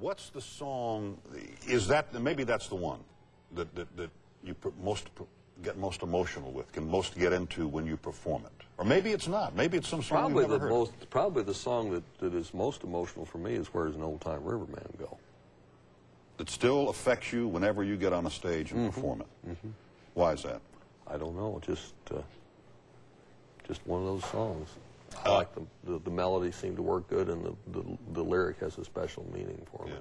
What's the song? Is that maybe that's the one that that, that you most get most emotional with, can most get into when you perform it, or maybe it's not. Maybe it's some song Probably you've never the heard. most, probably the song that, that is most emotional for me is "Where's an Old Time Riverman Go." that still affects you whenever you get on a stage and perform it. Why is that? I don't know, just uh, just one of those songs. I like the, the the melody seemed to work good, and the, the the lyric has a special meaning for me.